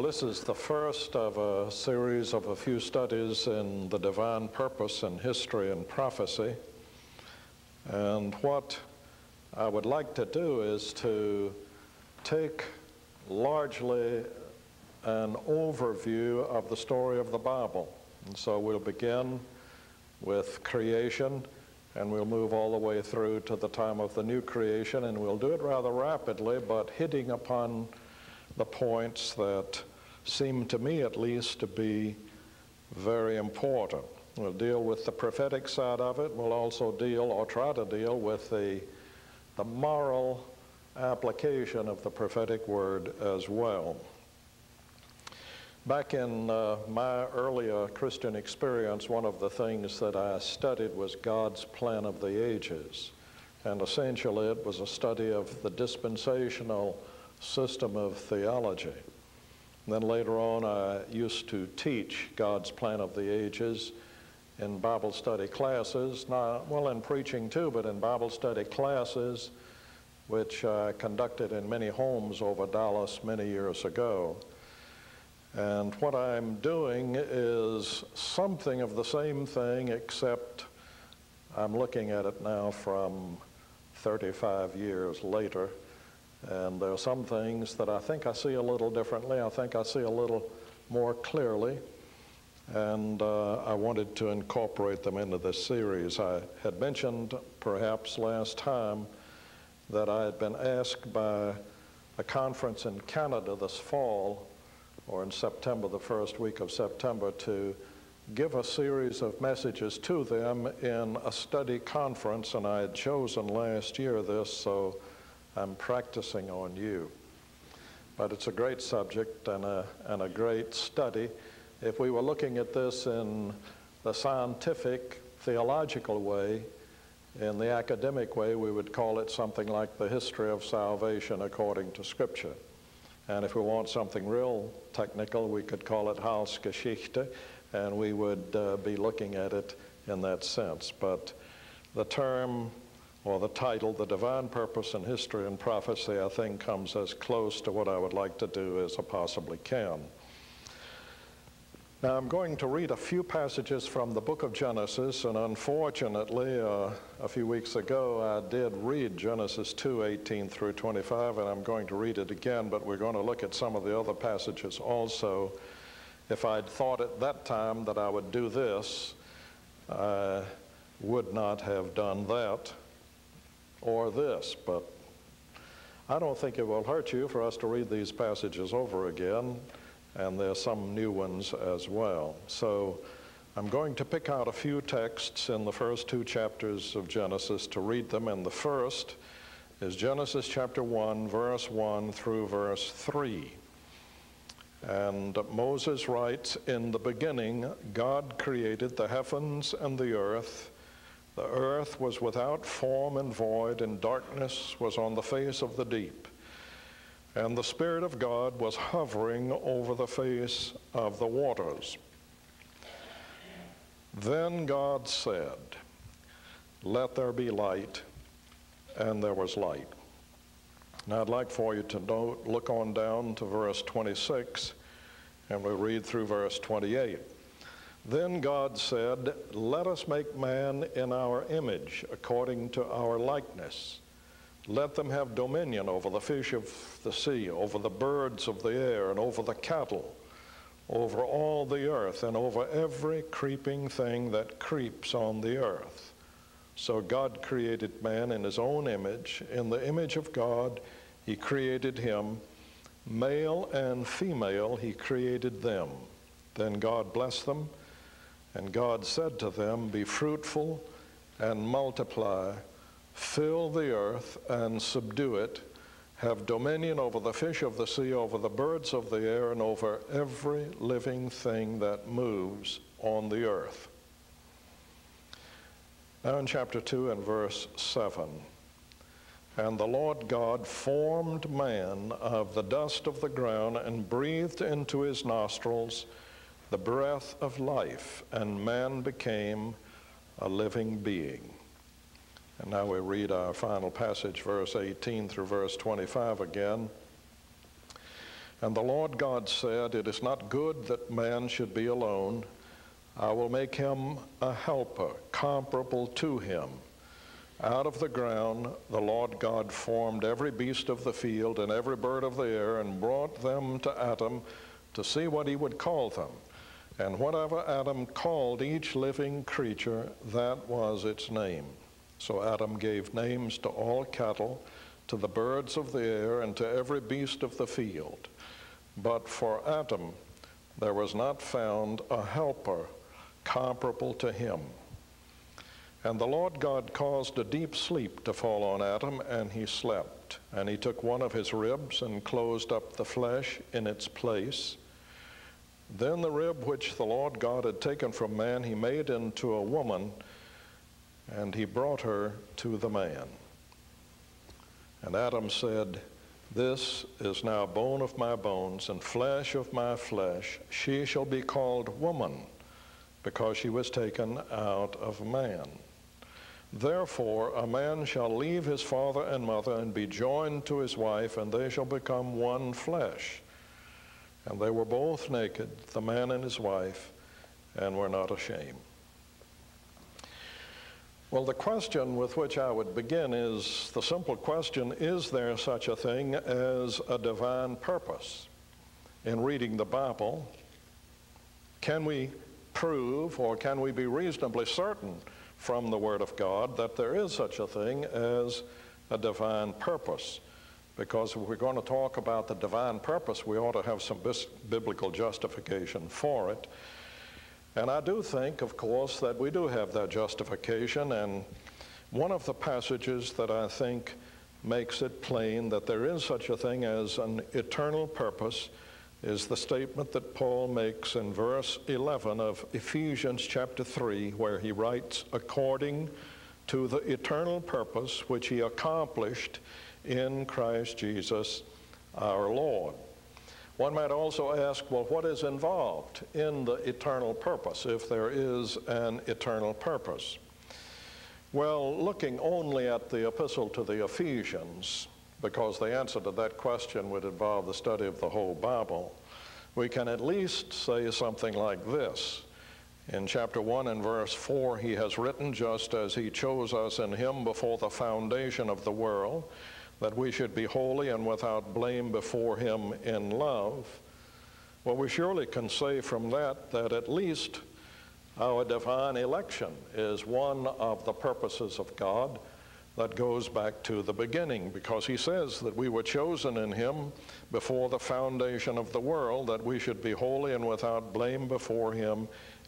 Well, this is the first of a series of a few studies in the divine purpose and history and prophecy. And what I would like to do is to take largely an overview of the story of the Bible. And so we'll begin with creation and we'll move all the way through to the time of the new creation and we'll do it rather rapidly but hitting upon the points that seem to me at least to be very important. We'll deal with the prophetic side of it. We'll also deal or try to deal with the, the moral application of the prophetic word as well. Back in uh, my earlier Christian experience, one of the things that I studied was God's plan of the ages. And essentially, it was a study of the dispensational system of theology. And then later on, I used to teach God's plan of the ages in Bible study classes, not, well, in preaching too, but in Bible study classes, which I conducted in many homes over Dallas many years ago. And what I'm doing is something of the same thing, except I'm looking at it now from 35 years later. And there are some things that I think I see a little differently. I think I see a little more clearly. And uh, I wanted to incorporate them into this series. I had mentioned perhaps last time that I had been asked by a conference in Canada this fall, or in September, the first week of September, to give a series of messages to them in a study conference, and I had chosen last year this, so I'm practicing on you. But it's a great subject and a, and a great study. If we were looking at this in the scientific, theological way, in the academic way, we would call it something like the history of salvation according to Scripture. And if we want something real technical, we could call it Heilsgeschichte, and we would uh, be looking at it in that sense. But the term or the title, The Divine Purpose in History and Prophecy, I think comes as close to what I would like to do as I possibly can. Now, I'm going to read a few passages from the book of Genesis, and unfortunately, uh, a few weeks ago, I did read Genesis 2 18 through 25, and I'm going to read it again, but we're going to look at some of the other passages also. If I'd thought at that time that I would do this, I would not have done that or this, but I don't think it will hurt you for us to read these passages over again, and there's some new ones as well. So I'm going to pick out a few texts in the first two chapters of Genesis to read them, and the first is Genesis chapter 1, verse 1 through verse 3. And Moses writes, In the beginning, God created the heavens and the earth. The earth was without form and void, and darkness was on the face of the deep. And the Spirit of God was hovering over the face of the waters. Then God said, Let there be light, and there was light. Now I'd like for you to note, look on down to verse 26, and we'll read through verse 28. Then God said, Let us make man in our image, according to our likeness. Let them have dominion over the fish of the sea, over the birds of the air, and over the cattle, over all the earth, and over every creeping thing that creeps on the earth. So God created man in his own image. In the image of God, he created him. Male and female, he created them. Then God blessed them and God said to them, Be fruitful and multiply, fill the earth and subdue it, have dominion over the fish of the sea, over the birds of the air, and over every living thing that moves on the earth. Now in chapter 2 and verse 7. And the Lord God formed man of the dust of the ground and breathed into his nostrils the breath of life, and man became a living being. And now we read our final passage, verse 18 through verse 25 again. And the Lord God said, It is not good that man should be alone. I will make him a helper comparable to him. Out of the ground the Lord God formed every beast of the field and every bird of the air and brought them to Adam to see what he would call them. And whatever Adam called each living creature, that was its name. So Adam gave names to all cattle, to the birds of the air, and to every beast of the field. But for Adam there was not found a helper comparable to him. And the Lord God caused a deep sleep to fall on Adam, and he slept. And he took one of his ribs and closed up the flesh in its place. Then the rib which the Lord God had taken from man, he made into a woman, and he brought her to the man. And Adam said, This is now bone of my bones and flesh of my flesh. She shall be called woman, because she was taken out of man. Therefore, a man shall leave his father and mother and be joined to his wife, and they shall become one flesh. And they were both naked, the man and his wife, and were not ashamed. Well, the question with which I would begin is the simple question Is there such a thing as a divine purpose? In reading the Bible, can we prove or can we be reasonably certain from the Word of God that there is such a thing as a divine purpose. Because if we're going to talk about the divine purpose, we ought to have some biblical justification for it. And I do think, of course, that we do have that justification. And one of the passages that I think makes it plain that there is such a thing as an eternal purpose is the statement that Paul makes in verse 11 of Ephesians chapter 3, where he writes, according to the eternal purpose which he accomplished in Christ Jesus our Lord. One might also ask, well, what is involved in the eternal purpose, if there is an eternal purpose? Well, looking only at the epistle to the Ephesians, because the answer to that question would involve the study of the whole Bible, we can at least say something like this. In chapter 1 and verse 4, he has written, just as he chose us in him before the foundation of the world, that we should be holy and without blame before him in love. Well, we surely can say from that that at least our divine election is one of the purposes of God that goes back to the beginning because he says that we were chosen in him before the foundation of the world that we should be holy and without blame before him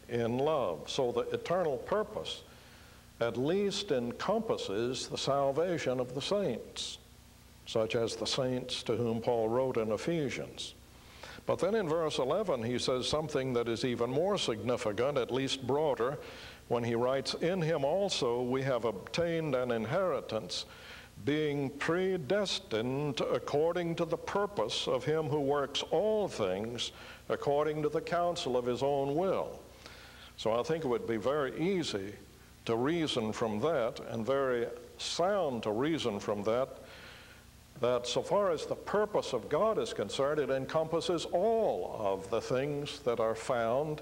in love. So the eternal purpose at least encompasses the salvation of the saints, such as the saints to whom Paul wrote in Ephesians. But then in verse 11, he says something that is even more significant, at least broader, when he writes, In him also we have obtained an inheritance, being predestined according to the purpose of him who works all things according to the counsel of his own will. So I think it would be very easy to reason from that and very sound to reason from that that so far as the purpose of God is concerned, it encompasses all of the things that are found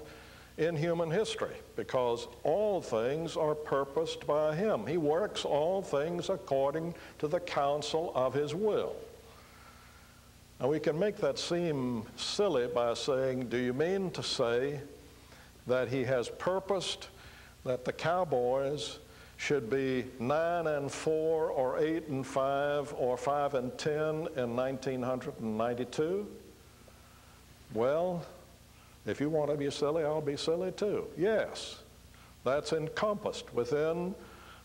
in human history because all things are purposed by Him. He works all things according to the counsel of His will. Now, we can make that seem silly by saying, Do you mean to say that He has purposed that the Cowboys should be 9 and 4 or 8 and 5 or 5 and 10 in 1992? Well, if you want to be silly, I'll be silly too. Yes, that's encompassed within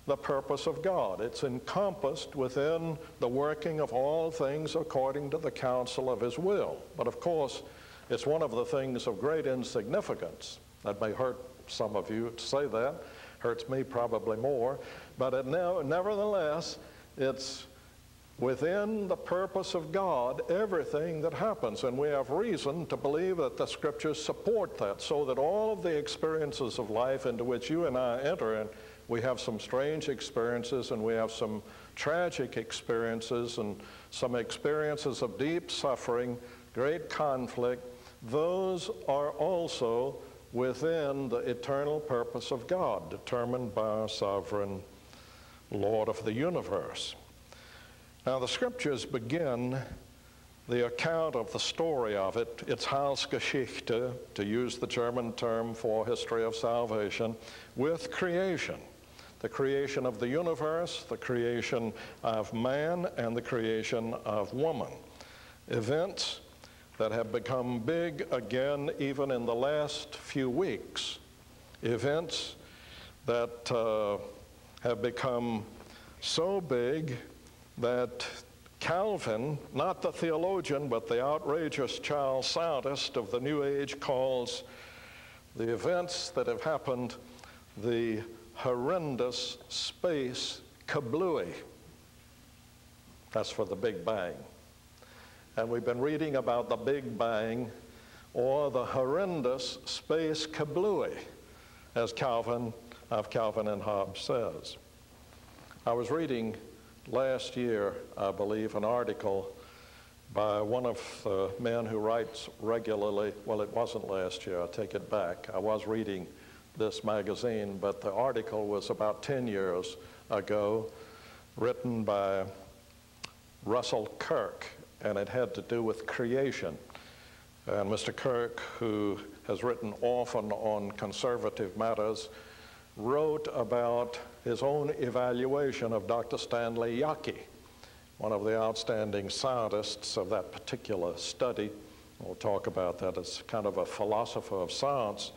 the purpose of God. It's encompassed within the working of all things according to the counsel of His will. But of course, it's one of the things of great insignificance. That may hurt some of you to say that, hurts me probably more. But it, nevertheless, it's within the purpose of God everything that happens. And we have reason to believe that the scriptures support that, so that all of the experiences of life into which you and I enter, and we have some strange experiences and we have some tragic experiences and some experiences of deep suffering, great conflict, those are also within the eternal purpose of God, determined by our sovereign Lord of the universe. Now, the scriptures begin the account of the story of it, its Heilsgeschichte, to use the German term for history of salvation, with creation. The creation of the universe, the creation of man, and the creation of woman. Events that have become big again even in the last few weeks. Events that uh, have become so big that Calvin, not the theologian, but the outrageous child scientist of the New Age, calls the events that have happened the horrendous space kablooey. That's for the Big Bang. And we've been reading about the Big Bang or the horrendous space kablooey, as Calvin of Calvin and Hobbes says. I was reading last year, I believe, an article by one of the men who writes regularly. Well, it wasn't last year, I take it back. I was reading this magazine, but the article was about 10 years ago, written by Russell Kirk, and it had to do with creation. And Mr. Kirk, who has written often on conservative matters, wrote about his own evaluation of Dr. Stanley Jaki, one of the outstanding scientists of that particular study. We'll talk about that as kind of a philosopher of science.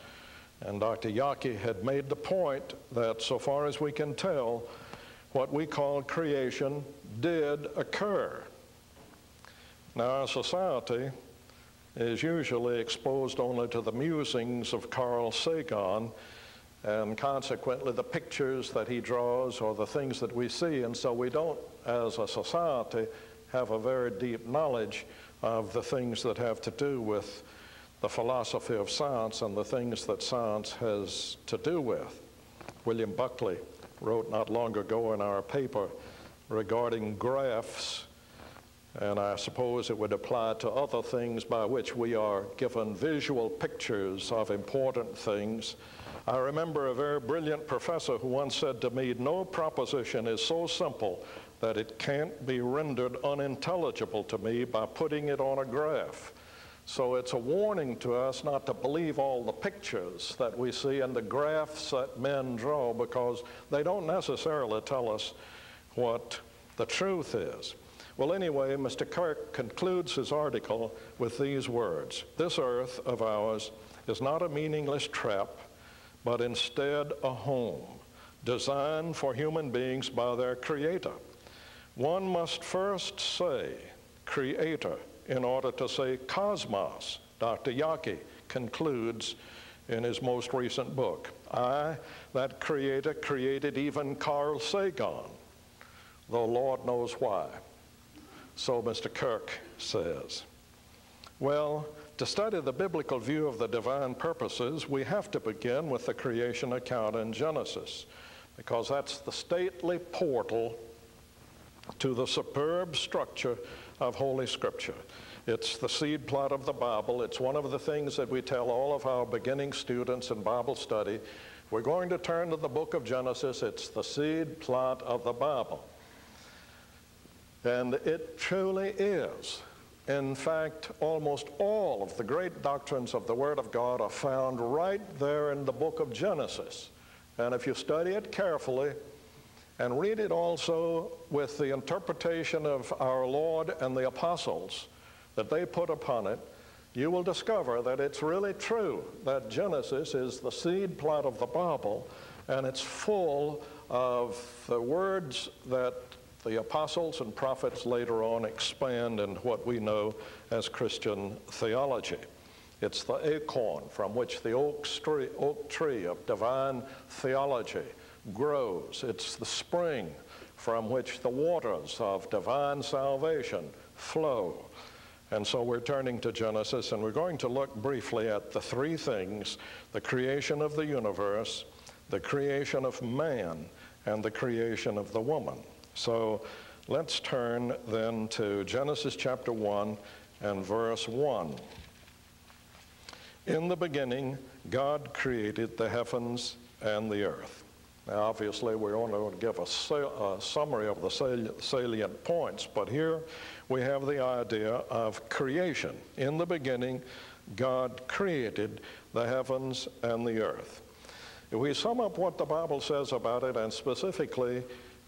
And Dr. Jaki had made the point that, so far as we can tell, what we call creation did occur. Now, our society is usually exposed only to the musings of Carl Sagan and consequently the pictures that he draws or the things that we see. And so we don't, as a society, have a very deep knowledge of the things that have to do with the philosophy of science and the things that science has to do with. William Buckley wrote not long ago in our paper regarding graphs, and I suppose it would apply to other things by which we are given visual pictures of important things I remember a very brilliant professor who once said to me, No proposition is so simple that it can't be rendered unintelligible to me by putting it on a graph. So it's a warning to us not to believe all the pictures that we see and the graphs that men draw because they don't necessarily tell us what the truth is. Well, anyway, Mr. Kirk concludes his article with these words This earth of ours is not a meaningless trap but instead a home designed for human beings by their Creator. One must first say Creator in order to say cosmos. Dr. Jaki concludes in his most recent book. I, that Creator, created even Carl Sagan, though Lord knows why. So Mr. Kirk says. Well, to study the biblical view of the divine purposes, we have to begin with the creation account in Genesis, because that's the stately portal to the superb structure of Holy Scripture. It's the seed plot of the Bible. It's one of the things that we tell all of our beginning students in Bible study. We're going to turn to the book of Genesis. It's the seed plot of the Bible. And it truly is. In fact, almost all of the great doctrines of the Word of God are found right there in the book of Genesis. And if you study it carefully and read it also with the interpretation of our Lord and the apostles that they put upon it, you will discover that it's really true that Genesis is the seed plot of the Bible and it's full of the words that the apostles and prophets later on expand in what we know as Christian theology. It's the acorn from which the oak tree, oak tree of divine theology grows. It's the spring from which the waters of divine salvation flow. And so we're turning to Genesis and we're going to look briefly at the three things the creation of the universe, the creation of man, and the creation of the woman. So let's turn then to Genesis chapter 1, and verse 1. In the beginning, God created the heavens and the earth. Now, obviously, we only want to give a, a summary of the sal salient points, but here we have the idea of creation. In the beginning, God created the heavens and the earth. If we sum up what the Bible says about it, and specifically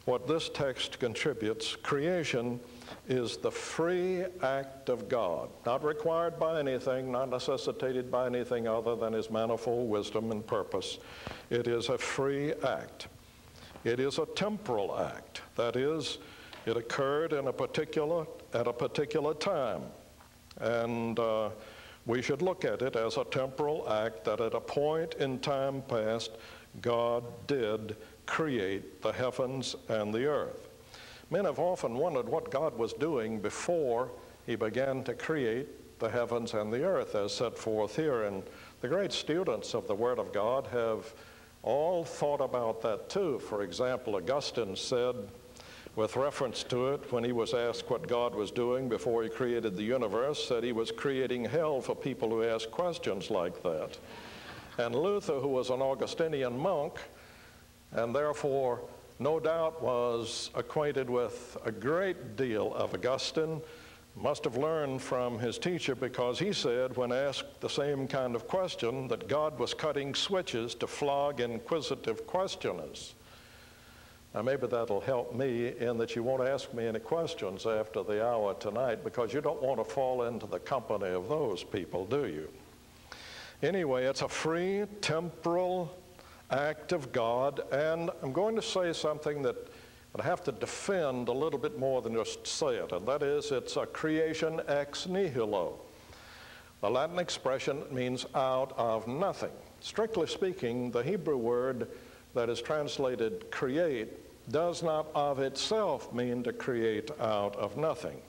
what this text contributes, creation is the free act of God, not required by anything, not necessitated by anything other than His manifold wisdom and purpose. It is a free act. It is a temporal act. That is, it occurred in a particular, at a particular time. And uh, we should look at it as a temporal act that at a point in time past, God did create the heavens and the earth. Men have often wondered what God was doing before he began to create the heavens and the earth, as set forth here. And the great students of the Word of God have all thought about that too. For example, Augustine said, with reference to it, when he was asked what God was doing before he created the universe, said he was creating hell for people who ask questions like that. And Luther, who was an Augustinian monk, and therefore no doubt was acquainted with a great deal of Augustine, must have learned from his teacher because he said, when asked the same kind of question, that God was cutting switches to flog inquisitive questioners. Now, maybe that'll help me in that you won't ask me any questions after the hour tonight because you don't want to fall into the company of those people, do you? Anyway, it's a free, temporal act of God, and I'm going to say something that I have to defend a little bit more than just say it, and that is it's a creation ex nihilo. The Latin expression means out of nothing. Strictly speaking, the Hebrew word that is translated create does not of itself mean to create out of nothing.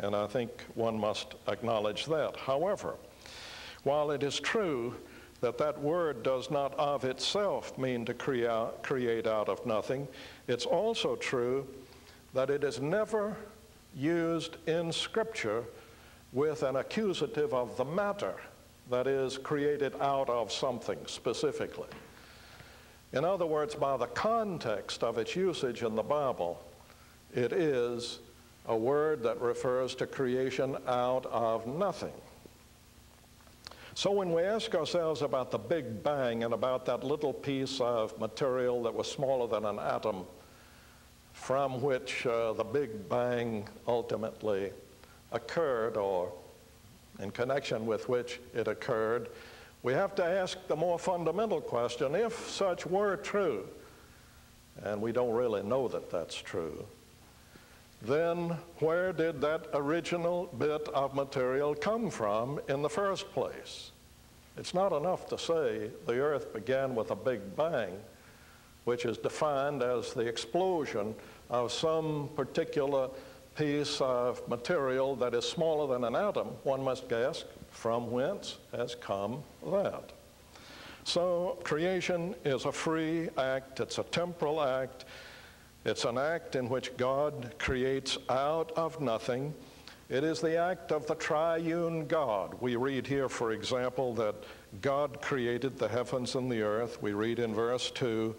And I think one must acknowledge that. However, while it is true that that word does not of itself mean to create out of nothing, it's also true that it is never used in Scripture with an accusative of the matter, that is, created out of something specifically. In other words, by the context of its usage in the Bible, it is a word that refers to creation out of nothing. So when we ask ourselves about the Big Bang and about that little piece of material that was smaller than an atom from which uh, the Big Bang ultimately occurred or in connection with which it occurred, we have to ask the more fundamental question if such were true, and we don't really know that that's true, then where did that original bit of material come from in the first place? It's not enough to say the earth began with a big bang, which is defined as the explosion of some particular piece of material that is smaller than an atom. One must ask, from whence has come that? So creation is a free act, it's a temporal act, it's an act in which God creates out of nothing. It is the act of the triune God. We read here, for example, that God created the heavens and the earth. We read in verse 2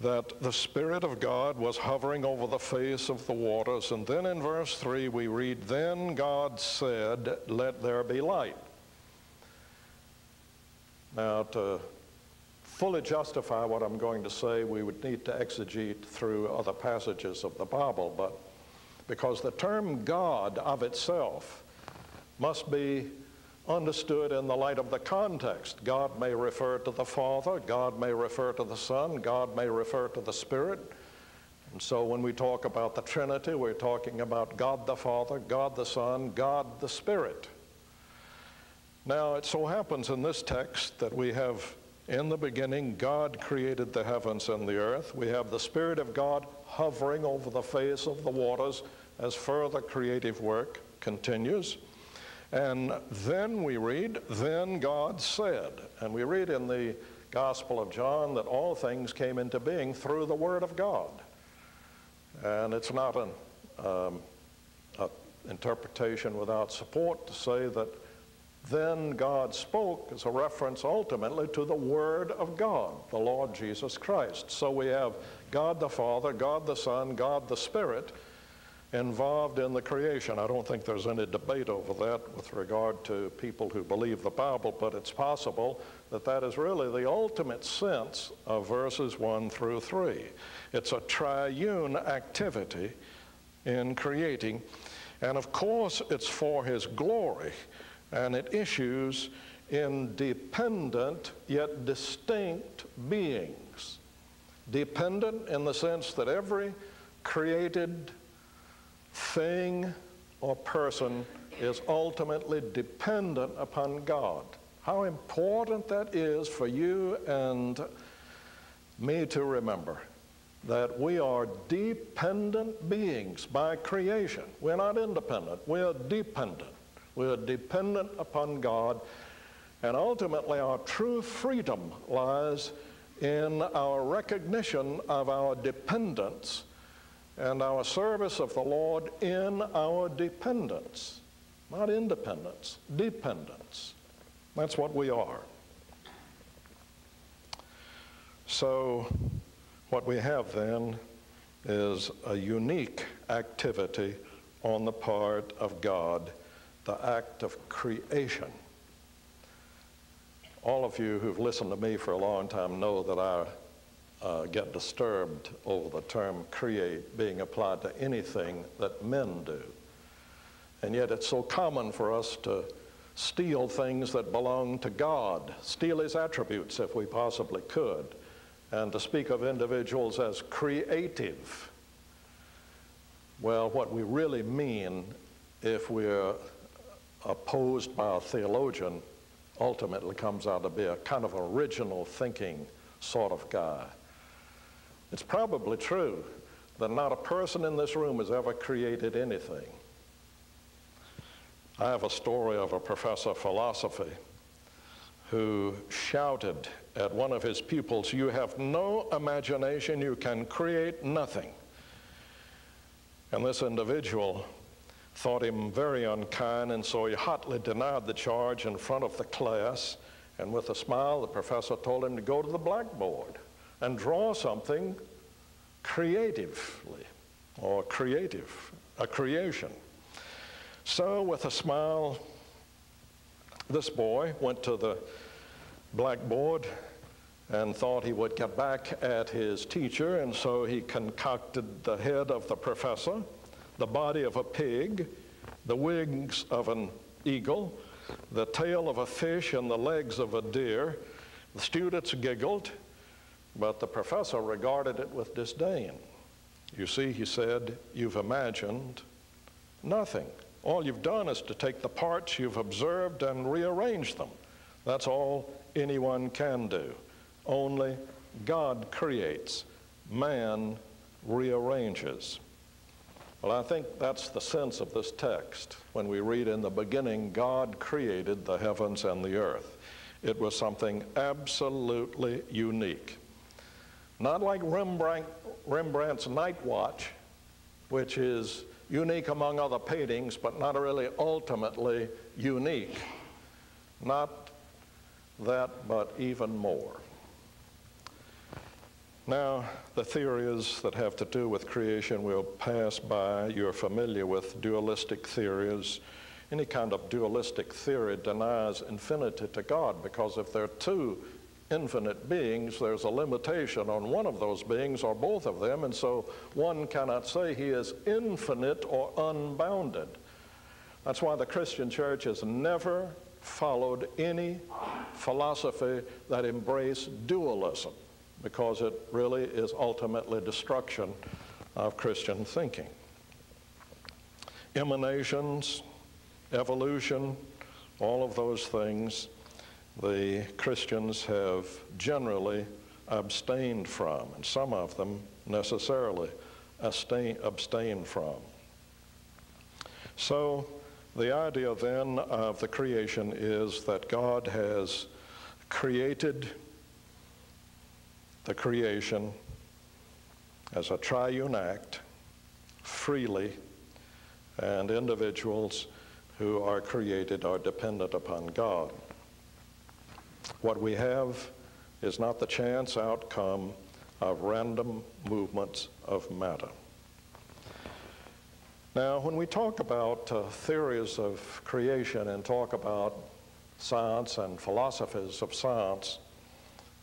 that the Spirit of God was hovering over the face of the waters. And then in verse 3, we read, Then God said, Let there be light. Now, to fully justify what I'm going to say, we would need to exegete through other passages of the Bible, but because the term God of itself must be understood in the light of the context. God may refer to the Father, God may refer to the Son, God may refer to the Spirit. And so when we talk about the Trinity, we're talking about God the Father, God the Son, God the Spirit. Now, it so happens in this text that we have in the beginning, God created the heavens and the earth. We have the Spirit of God hovering over the face of the waters as further creative work continues. And then we read, Then God said. And we read in the Gospel of John that all things came into being through the Word of God. And it's not an, um, interpretation without support to say that then God spoke is a reference ultimately to the Word of God, the Lord Jesus Christ. So we have God the Father, God the Son, God the Spirit involved in the creation. I don't think there's any debate over that with regard to people who believe the Bible, but it's possible that that is really the ultimate sense of verses 1 through 3. It's a triune activity in creating, and of course, it's for His glory, and it issues in dependent yet distinct beings. Dependent in the sense that every created thing or person is ultimately dependent upon God. How important that is for you and me to remember that we are dependent beings by creation. We're not independent, we're dependent. We're dependent upon God, and ultimately our true freedom lies in our recognition of our dependence and our service of the Lord in our dependence. Not independence, dependence. That's what we are. So, what we have then is a unique activity on the part of God, the act of creation. All of you who've listened to me for a long time know that I uh, get disturbed over the term create being applied to anything that men do. And yet it's so common for us to steal things that belong to God, steal his attributes if we possibly could, and to speak of individuals as creative. Well, what we really mean if we're opposed by a theologian ultimately comes out to be a kind of original thinking sort of guy. It's probably true that not a person in this room has ever created anything. I have a story of a professor of philosophy who shouted at one of his pupils, You have no imagination, you can create nothing. And this individual thought him very unkind, and so he hotly denied the charge in front of the class. And with a smile, the professor told him to go to the blackboard and draw something creatively or creative, a creation. So, with a smile, this boy went to the blackboard and thought he would get back at his teacher, and so he concocted the head of the professor, the body of a pig, the wings of an eagle, the tail of a fish, and the legs of a deer. The students giggled, but the professor regarded it with disdain. You see, he said, you've imagined nothing. All you've done is to take the parts you've observed and rearrange them. That's all anyone can do. Only God creates, man rearranges. Well, I think that's the sense of this text when we read in the beginning, God created the heavens and the earth. It was something absolutely unique. Not like Rembrandt, Rembrandt's Night Watch, which is unique among other paintings, but not really ultimately unique. Not that, but even more. Now, the theories that have to do with creation will pass by. You're familiar with dualistic theories. Any kind of dualistic theory denies infinity to God because if there are two infinite beings, there's a limitation on one of those beings or both of them, and so one cannot say he is infinite or unbounded. That's why the Christian church has never followed any philosophy that embraced dualism, because it really is ultimately destruction of Christian thinking. Emanations, evolution, all of those things the Christians have generally abstained from, and some of them necessarily abstain, abstain from. So, the idea then of the creation is that God has created the creation as a triune act freely and individuals who are created are dependent upon God. What we have is not the chance outcome of random movements of matter. Now, when we talk about uh, theories of creation and talk about science and philosophies of science,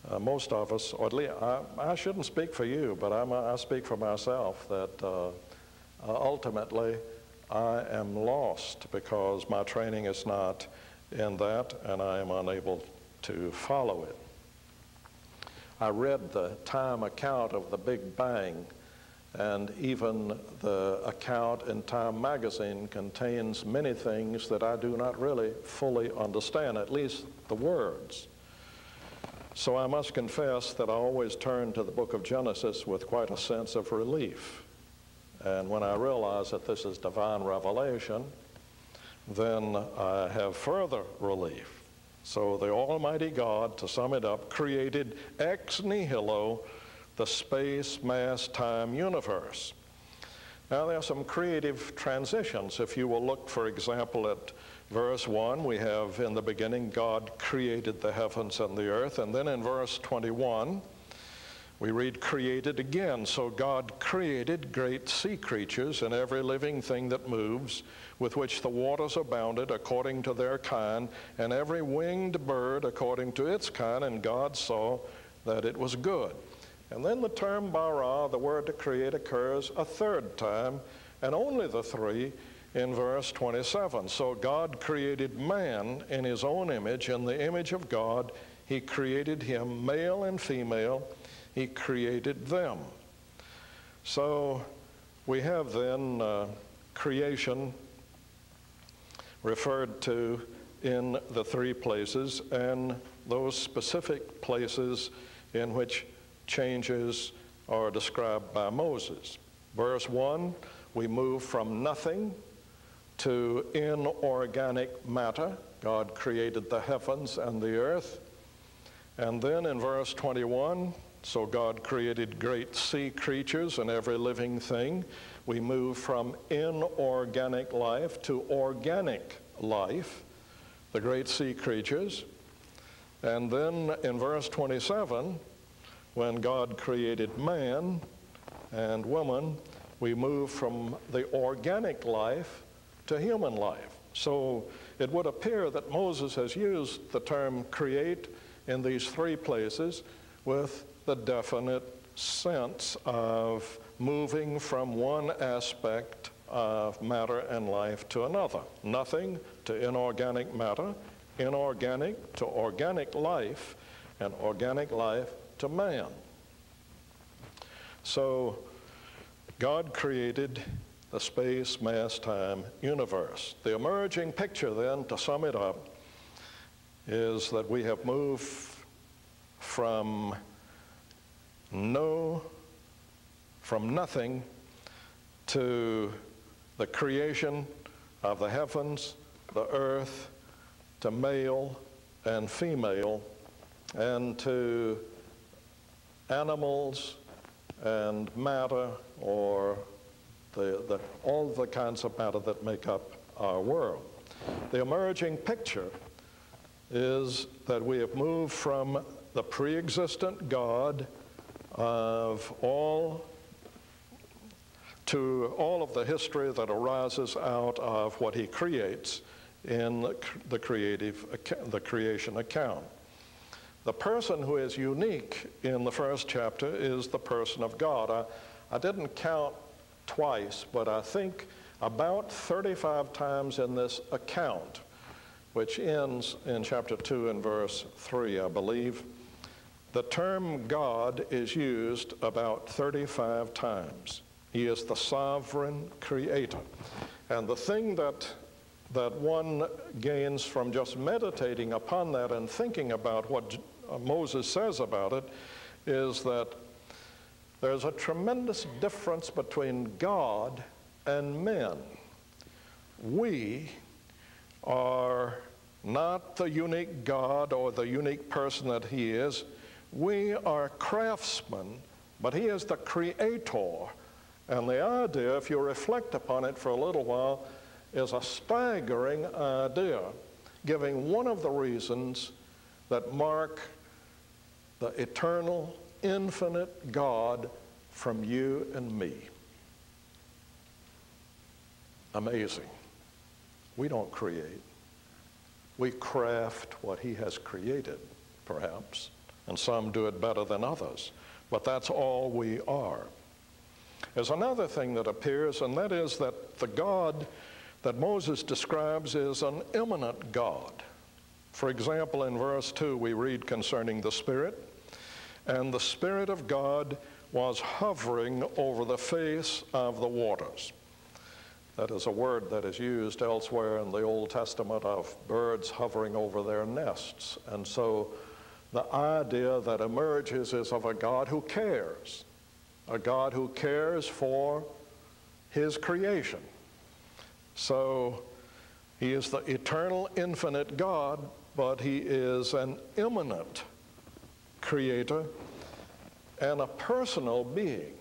uh, most of us, or at least I, I, shouldn't speak for you, but I'm, i speak for myself, that uh, uh, ultimately I am lost because my training is not in that and I am unable to follow it. I read the time account of the Big Bang and even the account in Time magazine contains many things that I do not really fully understand, at least the words. So I must confess that I always turn to the book of Genesis with quite a sense of relief. And when I realize that this is divine revelation, then I have further relief. So the Almighty God, to sum it up, created ex nihilo the space, mass, time universe. Now, there are some creative transitions. If you will look, for example, at verse 1, we have in the beginning, God created the heavens and the earth. And then in verse 21, we read, created again. So God created great sea creatures and every living thing that moves, with which the waters abounded according to their kind, and every winged bird according to its kind. And God saw that it was good. And then the term bara, the word to create, occurs a third time, and only the three in verse 27. So God created man in his own image, in the image of God. He created him, male and female. He created them. So we have then uh, creation referred to in the three places and those specific places in which changes are described by Moses. Verse 1, we move from nothing to inorganic matter. God created the heavens and the earth. And then in verse 21, so God created great sea creatures and every living thing. We move from inorganic life to organic life, the great sea creatures. And then in verse 27, when God created man and woman, we move from the organic life to human life. So it would appear that Moses has used the term create in these three places with the definite sense of moving from one aspect of matter and life to another. Nothing to inorganic matter, inorganic to organic life, and organic life to man. So God created the space, mass, time universe. The emerging picture, then, to sum it up, is that we have moved from no, from nothing to the creation of the heavens, the earth, to male and female, and to animals and matter or the, the, all the kinds of matter that make up our world. The emerging picture is that we have moved from the pre-existent God of all to all of the history that arises out of what he creates in the creative the creation account. The person who is unique in the first chapter is the person of God. I, I didn't count twice, but I think about 35 times in this account, which ends in chapter 2 and verse 3, I believe, the term God is used about 35 times. He is the sovereign creator. And the thing that that one gains from just meditating upon that and thinking about what uh, Moses says about it is that there's a tremendous difference between God and men. We are not the unique God or the unique person that He is. We are craftsmen, but He is the creator, And the idea, if you reflect upon it for a little while, is a staggering idea, giving one of the reasons that mark the eternal, infinite God from you and me. Amazing. We don't create. We craft what he has created, perhaps, and some do it better than others. But that's all we are. There's another thing that appears, and that is that the God that Moses describes is an immanent God. For example, in verse 2, we read concerning the Spirit, and the Spirit of God was hovering over the face of the waters. That is a word that is used elsewhere in the Old Testament of birds hovering over their nests. And so the idea that emerges is of a God who cares, a God who cares for his creation. So he is the eternal, infinite God, but he is an immanent creator and a personal being.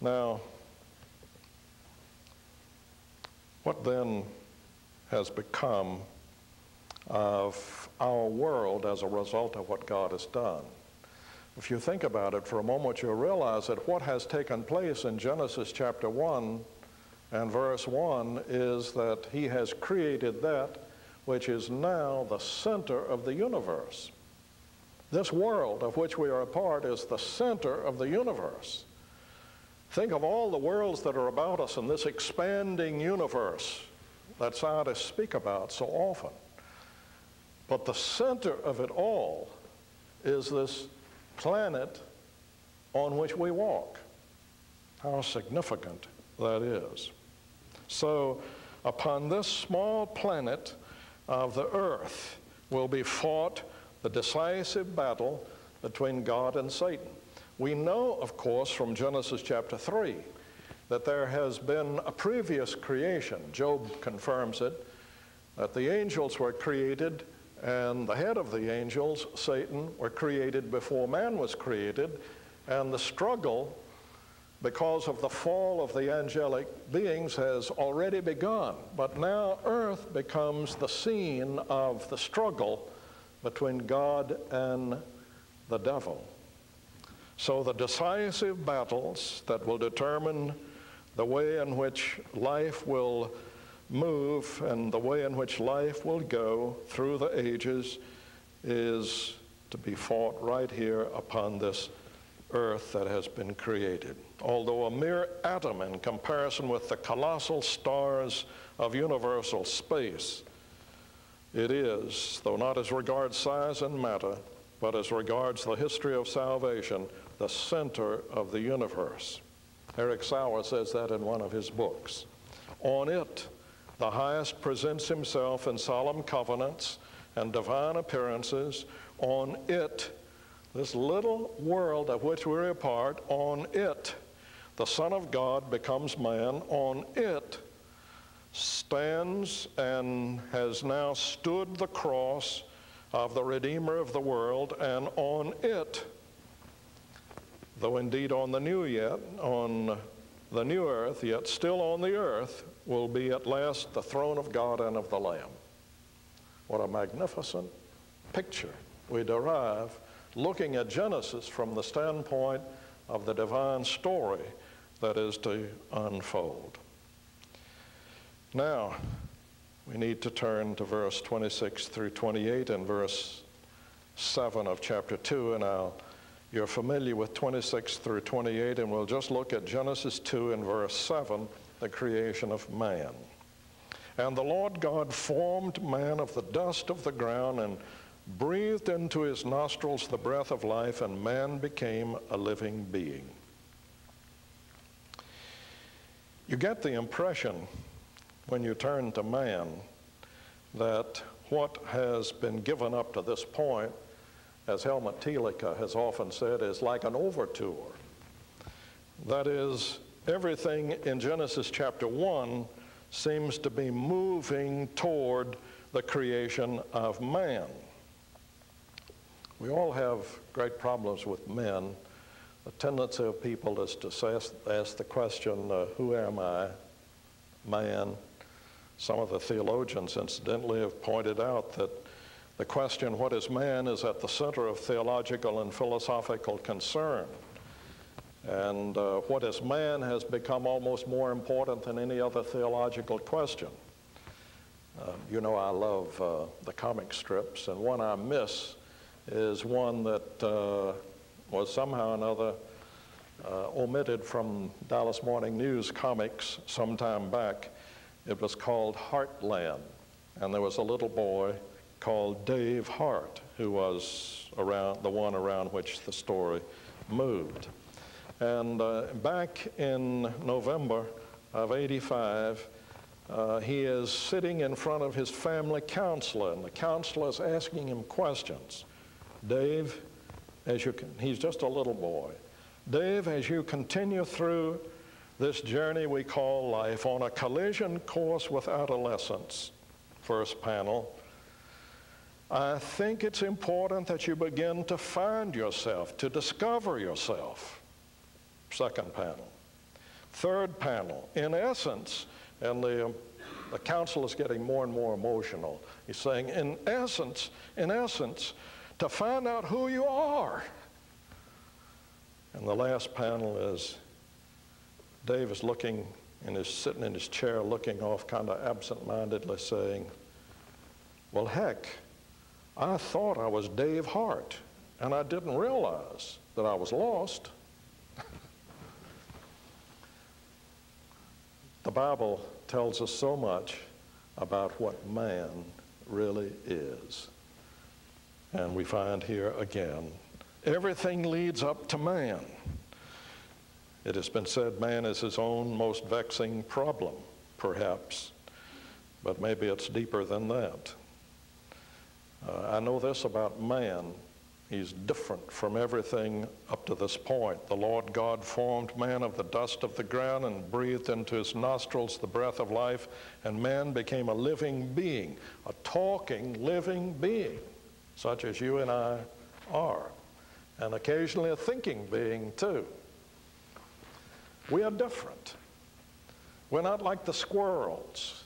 Now, what then has become of our world as a result of what God has done? If you think about it for a moment, you'll realize that what has taken place in Genesis chapter 1 and verse 1 is that He has created that which is now the center of the universe. This world of which we are a part is the center of the universe. Think of all the worlds that are about us in this expanding universe that scientists speak about so often. But the center of it all is this planet on which we walk. How significant that is. So, upon this small planet of the earth will be fought the decisive battle between God and Satan. We know, of course, from Genesis chapter 3 that there has been a previous creation. Job confirms it, that the angels were created and the head of the angels, Satan, were created before man was created, and the struggle because of the fall of the angelic beings has already begun. But now earth becomes the scene of the struggle between God and the devil. So the decisive battles that will determine the way in which life will move and the way in which life will go through the ages is to be fought right here upon this earth that has been created. Although a mere atom in comparison with the colossal stars of universal space, it is, though not as regards size and matter, but as regards the history of salvation, the center of the universe. Erich Sauer says that in one of his books. On it, the highest presents himself in solemn covenants and divine appearances. On it, this little world of which we're a part, on it, the Son of God becomes man. On it stands and has now stood the cross of the Redeemer of the world, and on it though indeed on the new yet, on the new earth, yet still on the earth, will be at last the throne of God and of the Lamb. What a magnificent picture we derive looking at Genesis from the standpoint of the divine story that is to unfold. Now, we need to turn to verse 26 through 28 and verse 7 of chapter 2, and I'll you're familiar with 26 through 28, and we'll just look at Genesis 2 and verse 7, the creation of man. And the Lord God formed man of the dust of the ground and breathed into his nostrils the breath of life, and man became a living being. You get the impression when you turn to man that what has been given up to this point as Helmut Thielicke has often said, is like an overture. That is, everything in Genesis chapter 1 seems to be moving toward the creation of man. We all have great problems with men the tendency of people is to ask, ask the question, uh, Who am I? Man. Some of the theologians, incidentally, have pointed out that the question, What is man, is at the center of theological and philosophical concern. And uh, what is man has become almost more important than any other theological question. Uh, you know, I love uh, the comic strips, and one I miss is one that uh, was somehow or another uh, omitted from Dallas Morning News comics some time back. It was called Heartland, and there was a little boy called Dave Hart who was around the one around which the story moved. And uh, back in November of 85, uh, he is sitting in front of his family counselor, and the counselor is asking him questions. Dave, as you can, he's just a little boy. Dave, as you continue through this journey we call life on a collision course with adolescence, first panel, I think it's important that you begin to find yourself, to discover yourself second panel. Third panel, in essence, and the, um, the counsel is getting more and more emotional. He's saying, in essence, in essence, to find out who you are. And the last panel is Dave is looking and is sitting in his chair looking off kind of absent-mindedly saying, well, heck, I thought I was Dave Hart, and I didn't realize that I was lost. The Bible tells us so much about what man really is. And we find here again, everything leads up to man. It has been said man is his own most vexing problem, perhaps, but maybe it's deeper than that. Uh, I know this about man He's different from everything up to this point. The Lord God formed man of the dust of the ground and breathed into his nostrils the breath of life, and man became a living being, a talking, living being, such as you and I are, and occasionally a thinking being too. We are different. We're not like the squirrels,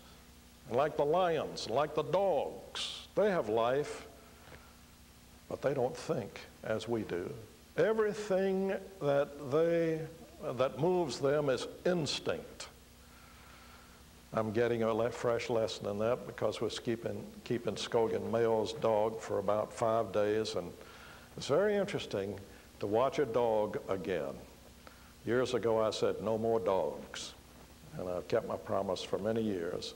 like the lions, like the dogs. They have life but they don't think as we do. Everything that they that moves them is instinct. I'm getting a fresh lesson in that because we're keeping, keeping Scogan Mayall's dog for about five days, and it's very interesting to watch a dog again. Years ago, I said, no more dogs, and I've kept my promise for many years.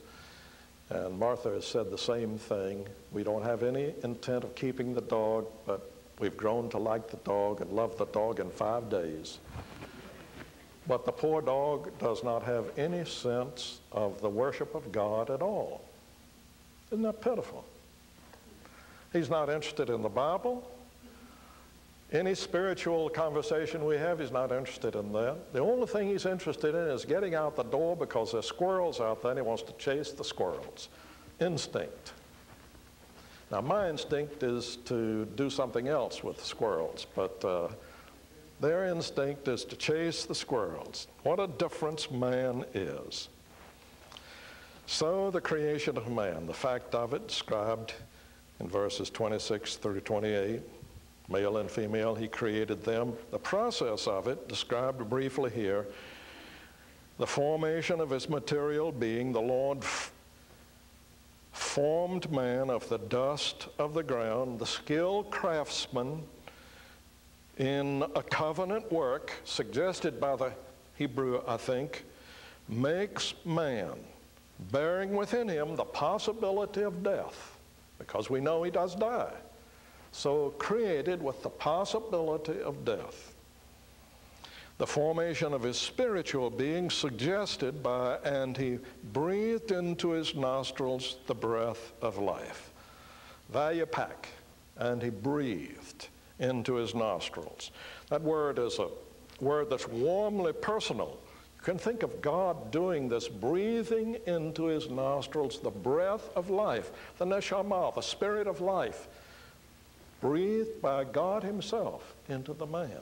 And Martha has said the same thing. We don't have any intent of keeping the dog, but we've grown to like the dog and love the dog in five days. But the poor dog does not have any sense of the worship of God at all. Isn't that pitiful? He's not interested in the Bible. Any spiritual conversation we have, he's not interested in that. The only thing he's interested in is getting out the door because there's squirrels out there and he wants to chase the squirrels. Instinct. Now, my instinct is to do something else with squirrels, but uh, their instinct is to chase the squirrels. What a difference man is. So, the creation of man, the fact of it described in verses 26 through 28 male and female, he created them. The process of it, described briefly here, the formation of his material being, the Lord formed man of the dust of the ground, the skilled craftsman in a covenant work suggested by the Hebrew, I think, makes man, bearing within him the possibility of death, because we know he does die so created with the possibility of death. The formation of his spiritual being suggested by, and he breathed into his nostrils the breath of life. Vayapak, and he breathed into his nostrils. That word is a word that's warmly personal. You can think of God doing this, breathing into his nostrils the breath of life, the neshama, the spirit of life breathed by God Himself into the man.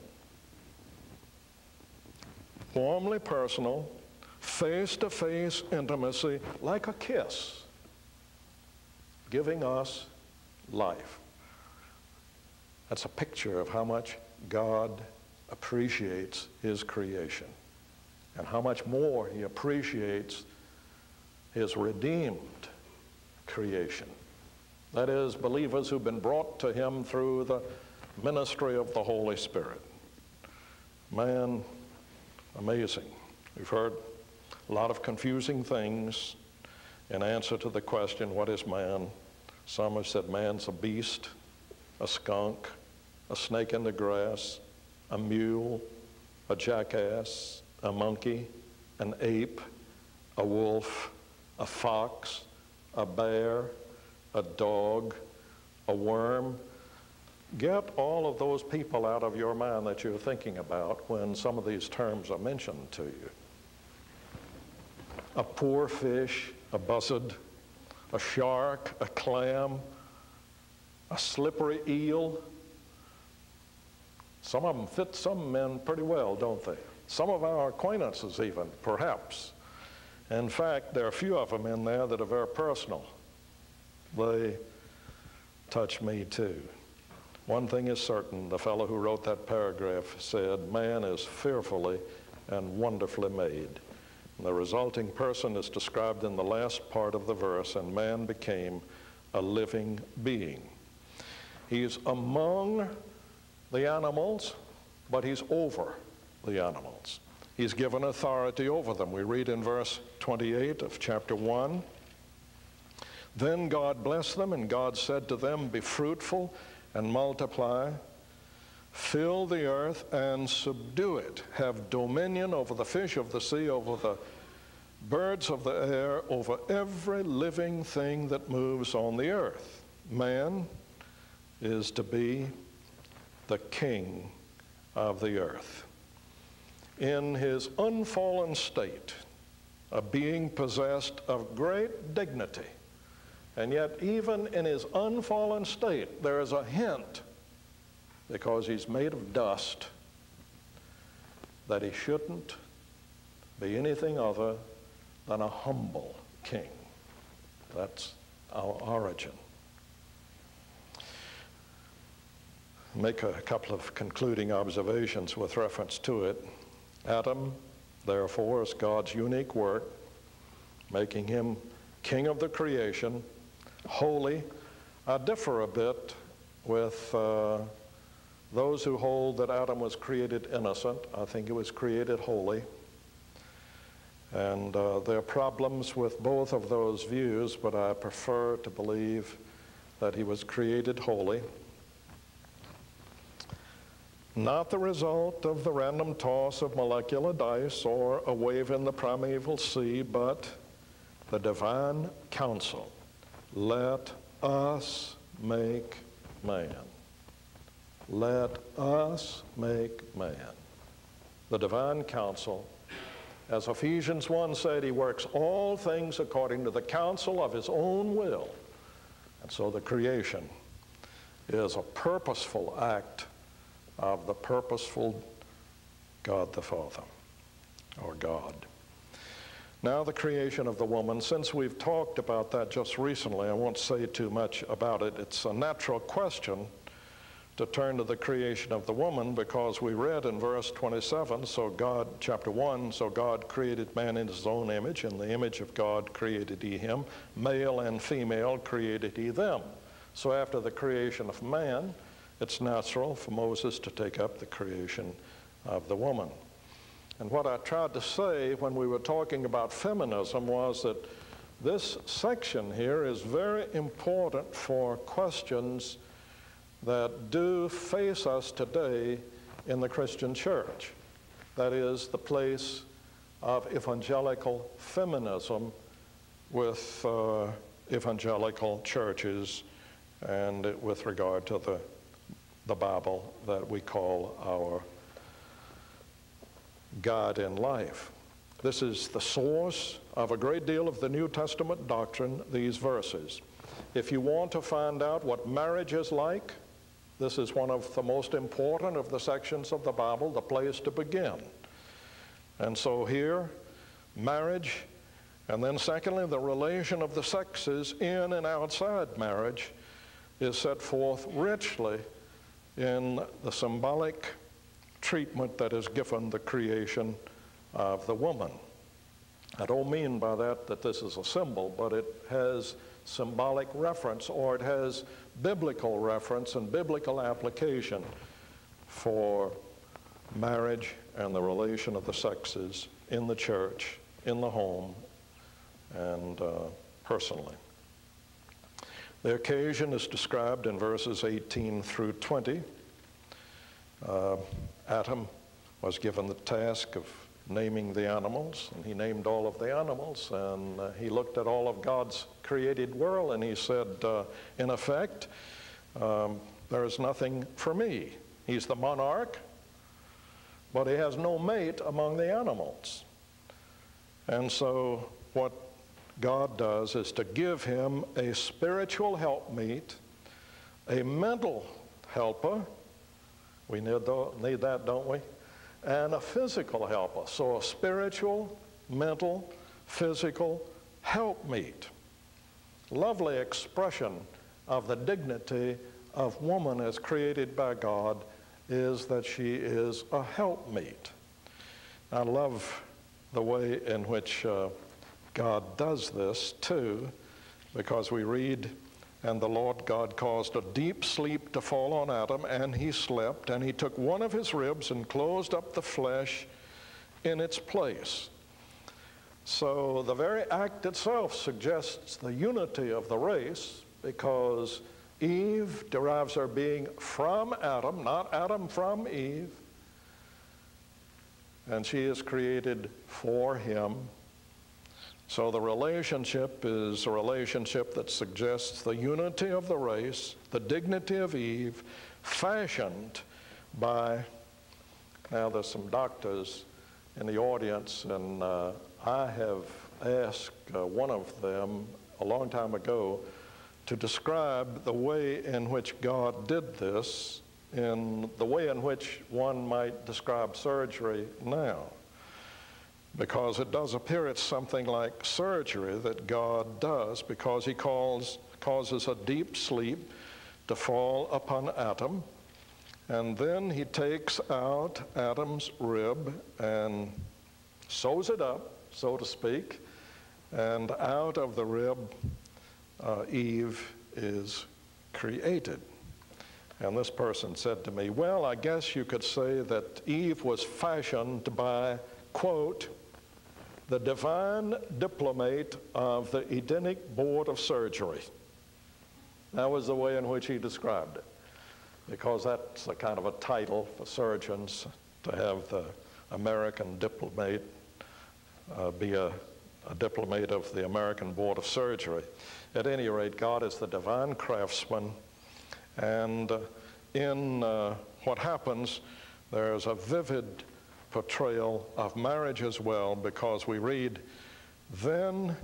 warmly personal, face to face intimacy, like a kiss, giving us life. That's a picture of how much God appreciates His creation and how much more He appreciates His redeemed creation. That is, believers who've been brought to Him through the ministry of the Holy Spirit. Man, amazing. We've heard a lot of confusing things in answer to the question, What is man? Some have said man's a beast, a skunk, a snake in the grass, a mule, a jackass, a monkey, an ape, a wolf, a fox, a bear, a dog, a worm. Get all of those people out of your mind that you're thinking about when some of these terms are mentioned to you. A poor fish, a buzzard, a shark, a clam, a slippery eel. Some of them fit some men pretty well, don't they? Some of our acquaintances, even, perhaps. In fact, there are a few of them in there that are very personal. They touch me too. One thing is certain the fellow who wrote that paragraph said, Man is fearfully and wonderfully made. And the resulting person is described in the last part of the verse, and man became a living being. He's among the animals, but he's over the animals. He's given authority over them. We read in verse 28 of chapter 1 Then God blessed them, and God said to them, Be fruitful and multiply, fill the earth and subdue it, have dominion over the fish of the sea, over the birds of the air, over every living thing that moves on the earth. Man is to be the king of the earth. In his unfallen state, a being possessed of great dignity, and yet, even in his unfallen state, there is a hint, because he's made of dust, that he shouldn't be anything other than a humble king. That's our origin. Make a couple of concluding observations with reference to it. Adam, therefore, is God's unique work, making him king of the creation, holy. I differ a bit with uh, those who hold that Adam was created innocent. I think he was created holy. And uh, there are problems with both of those views, but I prefer to believe that he was created holy. Not the result of the random toss of molecular dice or a wave in the primeval sea, but the divine counsel. Let us make man. Let us make man. The divine counsel as Ephesians 1 said, he works all things according to the counsel of his own will. And so the creation is a purposeful act of the purposeful God the Father, or God. Now, the creation of the woman, since we've talked about that just recently, I won't say too much about it. It's a natural question to turn to the creation of the woman because we read in verse 27 so God, chapter 1, so God created man in his own image. In the image of God created he him. Male and female created he them. So after the creation of man, it's natural for Moses to take up the creation of the woman. And what I tried to say when we were talking about feminism was that this section here is very important for questions that do face us today in the Christian church. That is, the place of evangelical feminism with uh, evangelical churches and with regard to the, the Bible that we call our God in life. This is the source of a great deal of the New Testament doctrine, these verses. If you want to find out what marriage is like, this is one of the most important of the sections of the Bible, the place to begin. And so here, marriage, and then secondly, the relation of the sexes in and outside marriage is set forth richly in the symbolic treatment that is given the creation of the woman. I don't mean by that that this is a symbol, but it has symbolic reference or it has biblical reference and biblical application for marriage and the relation of the sexes in the church, in the home, and uh, personally. The occasion is described in verses 18 through 20. Uh, Adam was given the task of naming the animals, and he named all of the animals, and uh, he looked at all of God's created world, and he said, uh, in effect, um, there is nothing for me. He's the monarch, but he has no mate among the animals. And so, what God does is to give him a spiritual helpmeet, a mental helper. We need, need that, don't we? And a physical helper. So a spiritual, mental, physical helpmeet. Lovely expression of the dignity of woman as created by God is that she is a helpmeet. I love the way in which uh, God does this too, because we read, and the Lord God caused a deep sleep to fall on Adam, and he slept, and he took one of his ribs and closed up the flesh in its place. So the very act itself suggests the unity of the race because Eve derives her being from Adam, not Adam from Eve. And she is created for him so the relationship is a relationship that suggests the unity of the race, the dignity of Eve, fashioned by. Now, there's some doctors in the audience, and uh, I have asked uh, one of them a long time ago to describe the way in which God did this in the way in which one might describe surgery now because it does appear it's something like surgery that God does because he calls, causes a deep sleep to fall upon Adam. And then he takes out Adam's rib and sews it up, so to speak, and out of the rib, uh, Eve is created. And this person said to me, Well, I guess you could say that Eve was fashioned by, quote, the divine diplomate of the Edenic Board of Surgery. That was the way in which he described it, because that's a kind of a title for surgeons to have the American diplomate uh, be a, a diplomate of the American Board of Surgery. At any rate, God is the divine craftsman, and in uh, what happens, there's a vivid portrayal of marriage as well because we read, then,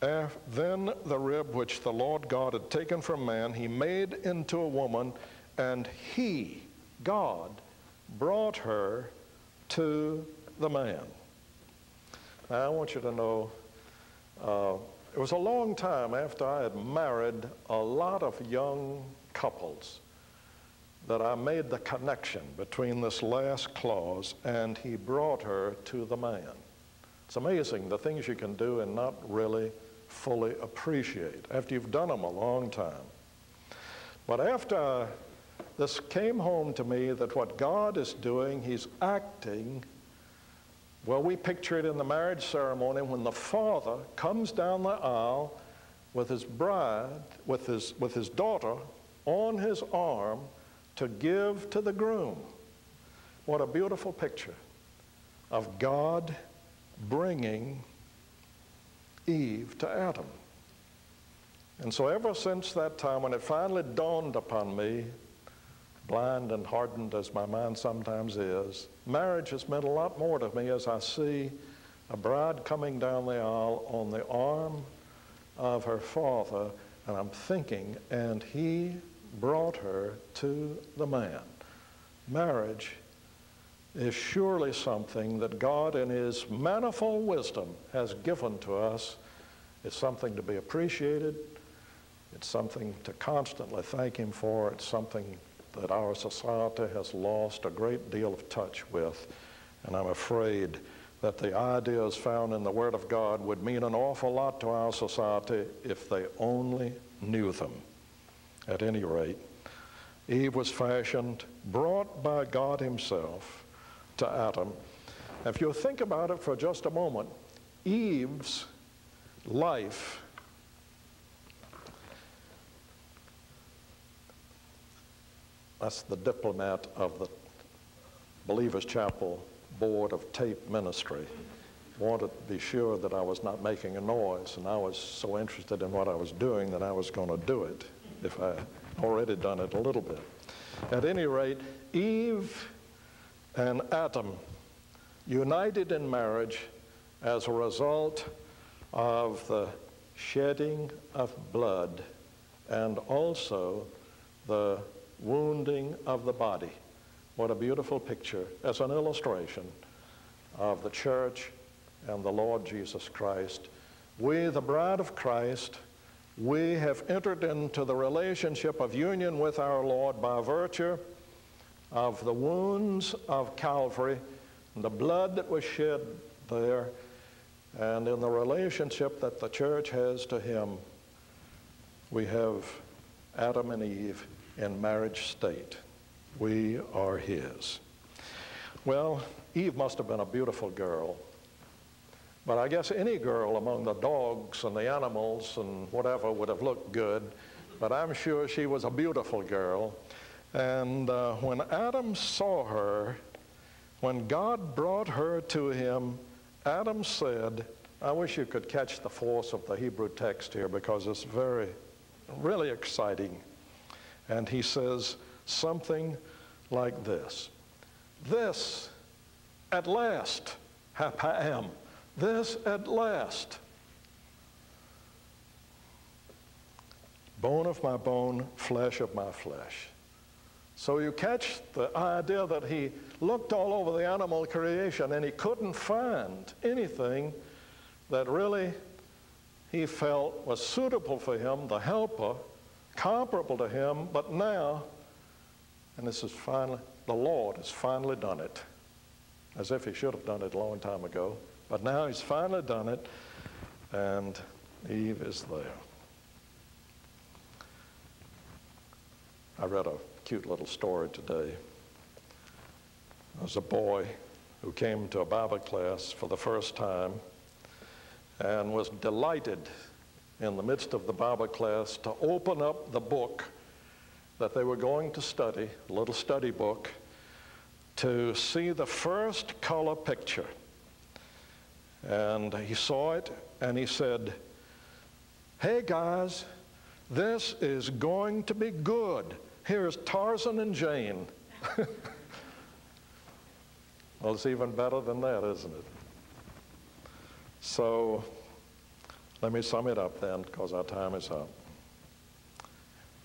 then the rib which the Lord God had taken from man, he made into a woman, and he, God, brought her to the man. Now, I want you to know uh, it was a long time after I had married a lot of young couples that I made the connection between this last clause and he brought her to the man. It's amazing the things you can do and not really fully appreciate after you've done them a long time. But after this came home to me that what God is doing, He's acting. Well, we picture it in the marriage ceremony when the father comes down the aisle with his bride, with his, with his daughter on his arm, to give to the groom. What a beautiful picture of God bringing Eve to Adam. And so, ever since that time, when it finally dawned upon me, blind and hardened as my mind sometimes is, marriage has meant a lot more to me as I see a bride coming down the aisle on the arm of her father, and I'm thinking, and he brought her to the man. Marriage is surely something that God, in His manifold wisdom, has given to us. It's something to be appreciated. It's something to constantly thank Him for. It's something that our society has lost a great deal of touch with. And I'm afraid that the ideas found in the Word of God would mean an awful lot to our society if they only knew them. At any rate, Eve was fashioned, brought by God Himself to Adam. If you think about it for just a moment, Eve's life that's the diplomat of the Believers Chapel Board of Tape Ministry. Wanted to be sure that I was not making a noise, and I was so interested in what I was doing that I was going to do it if I already done it a little bit. At any rate, Eve and Adam united in marriage as a result of the shedding of blood and also the wounding of the body. What a beautiful picture as an illustration of the church and the Lord Jesus Christ. We, the bride of Christ, we have entered into the relationship of union with our Lord by virtue of the wounds of Calvary, the blood that was shed there, and in the relationship that the church has to Him. We have Adam and Eve in marriage state. We are His. Well, Eve must have been a beautiful girl. But I guess any girl among the dogs and the animals and whatever would have looked good. But I'm sure she was a beautiful girl. And uh, when Adam saw her, when God brought her to him, Adam said, I wish you could catch the force of the Hebrew text here because it's very, really exciting. And he says something like this This at last, hapam, this at last. Bone of my bone, flesh of my flesh. So you catch the idea that he looked all over the animal creation and he couldn't find anything that really he felt was suitable for him, the helper, comparable to him, but now, and this is finally, the Lord has finally done it, as if he should have done it a long time ago. But now he's finally done it, and Eve is there. I read a cute little story today. There was a boy who came to a Bible class for the first time and was delighted in the midst of the Bible class to open up the book that they were going to study, a little study book, to see the first color picture. And he saw it and he said, Hey guys, this is going to be good. Here's Tarzan and Jane. well, it's even better than that, isn't it? So let me sum it up then, because our time is up.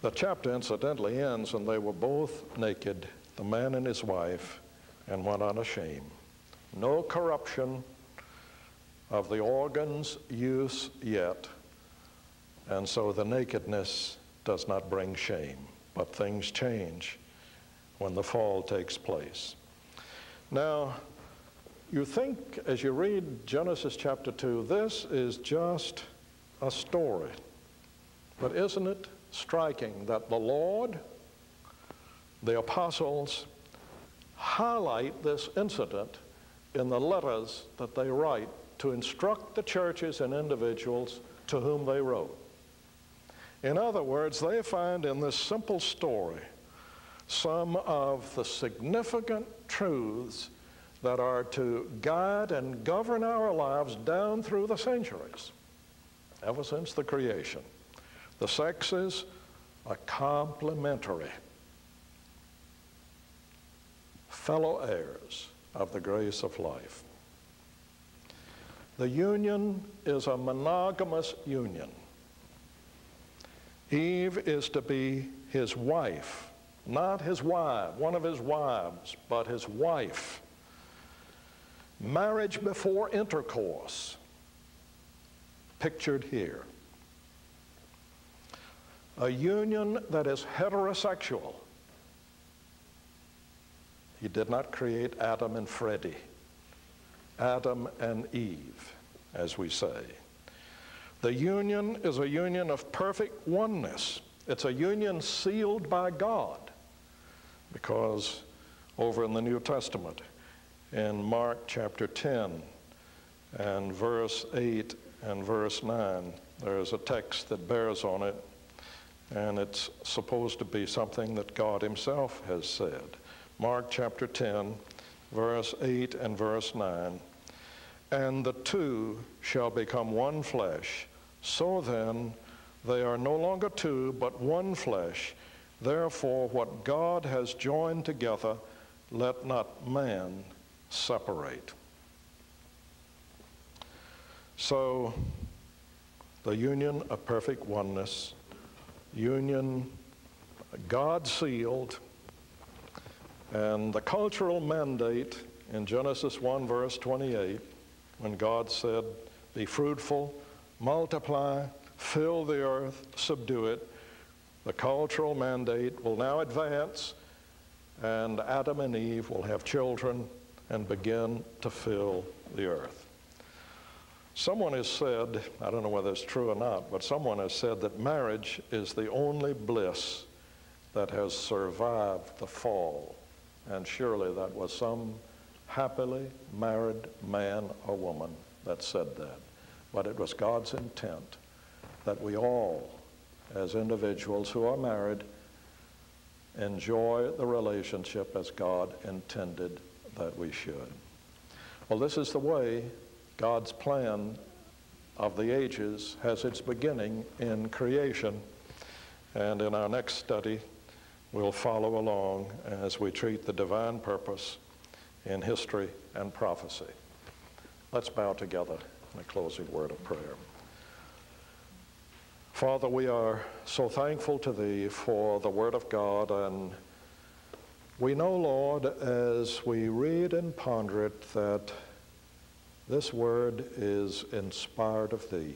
The chapter incidentally ends, and they were both naked, the man and his wife, and went unashamed. No corruption, of the organ's use yet, and so the nakedness does not bring shame, but things change when the fall takes place. Now, you think as you read Genesis chapter 2, this is just a story. But isn't it striking that the Lord, the apostles, highlight this incident in the letters that they write to instruct the churches and individuals to whom they wrote. In other words, they find in this simple story some of the significant truths that are to guide and govern our lives down through the centuries, ever since the creation. The sexes are complementary, fellow heirs of the grace of life. The union is a monogamous union. Eve is to be his wife, not his wife, one of his wives, but his wife. Marriage before intercourse, pictured here. A union that is heterosexual. He did not create Adam and Freddie, Adam and Eve, as we say. The union is a union of perfect oneness. It's a union sealed by God because over in the New Testament, in Mark chapter 10 and verse 8 and verse 9. There is a text that bears on it, and it's supposed to be something that God Himself has said. Mark chapter 10, verse 8 and verse 9. And the two shall become one flesh. So then, they are no longer two, but one flesh. Therefore, what God has joined together, let not man separate. So, the union of perfect oneness, union God sealed, and the cultural mandate in Genesis 1, verse 28, when God said, Be fruitful, multiply, fill the earth, subdue it, the cultural mandate will now advance, and Adam and Eve will have children and begin to fill the earth. Someone has said, I don't know whether it's true or not, but someone has said that marriage is the only bliss that has survived the fall. And surely that was some happily married man or woman that said that. But it was God's intent that we all, as individuals who are married, enjoy the relationship as God intended that we should. Well, this is the way God's plan of the ages has its beginning in creation. And in our next study, we'll follow along as we treat the divine purpose in history and prophecy. Let's bow together in a closing word of prayer. Father, we are so thankful to Thee for the Word of God and we know, Lord, as we read and ponder it, that this word is inspired of Thee.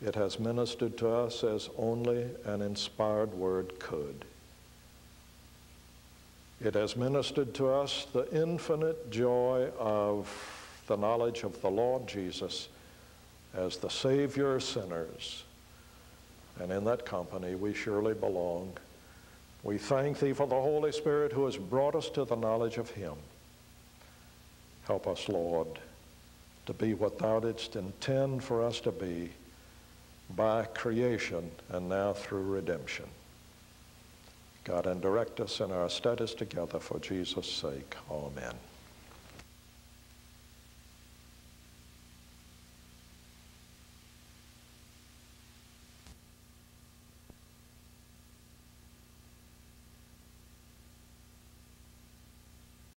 It has ministered to us as only an inspired word could. It has ministered to us the infinite joy of the knowledge of the Lord Jesus as the Savior of sinners. And in that company we surely belong. We thank Thee for the Holy Spirit who has brought us to the knowledge of Him. Help us, Lord, to be what Thou didst intend for us to be by creation and now through redemption. God, and direct us in our studies together for Jesus' sake. Amen.